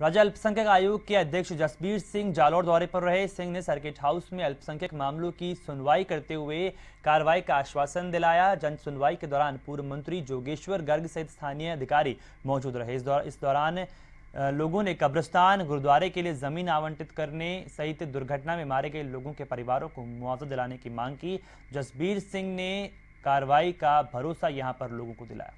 राज्य अल्पसंख्यक आयोग के अध्यक्ष जसबीर सिंह जालौर दौरे पर रहे। सिंह ने सर्किट हाउस में अल्पसंख्यक मामलों की सुनवाई करते हुए कार्रवाई का आश्वासन दिलाया। जन सुनवाई के दौरान पूर्व मंत्री जोगेश्वर गर्ग सहित स्थानीय अधिकारी मौजूद रहे। इस दौर, इस दौरान लोगों ने कब्रिस्तान, गुरुद्वारे के लिए ज़मीन आवंटित करने सहित दुर्घटना में मारे गए लोगों के परिवारों को मुआवजा दिलाने की मांग की। जसबीर सिंह ने कार्रवाई का भरोसा यहाँ पर लोगों को दिलाया।